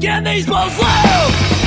Can these balls live?